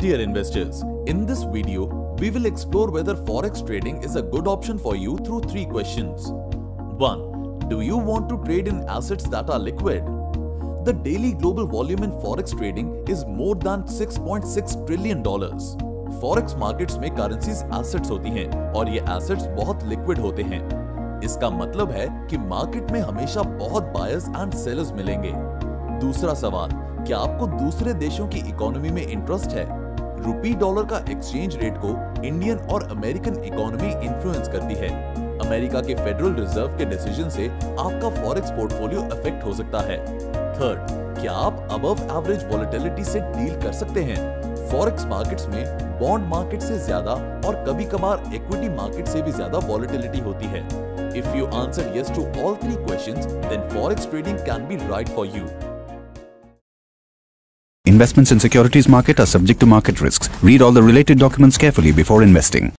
Dear investors, in this video, we will explore whether forex trading is a good option for you through three questions. 1. Do you want to trade in assets that are liquid? The daily global volume in forex trading is more than 6.6 trillion dollars. Forex markets में currencies assets होती हैं और ये assets बहुत liquid होते हैं इसका मतलब है कि मार्केट में हमेशा बहुत बायर्स एंड सेलर्स मिलेंगे दूसरा सवाल क्या आपको दूसरे देशों की इकोनॉमी में इंटरेस्ट है रुपी डॉलर का एक्सचेंज रेट को इंडियन और अमेरिकन इकोनॉमी इन्फ्लुएंस करती है। अमेरिका के फेडरल रिज़र्व के डिसीज़न से आपका फॉरेक्स पोर्टफोलियो अफेक्ट हो सकता है। थर्ड क्या आप अबव एवरेज वॉलेटिलिटी से डील कर सकते हैं? फॉरेक्स मार्केट्स में बॉन्ड मार्केट से ज़्यादा और कभी कभार इक्विटी मार्केट से भी ज़्यादा वॉलिटिलिटी होती है। If you answer yes to all three questions then forex trading can be right for you Investments in securities market are subject to market risks. Read all the related documents carefully before investing.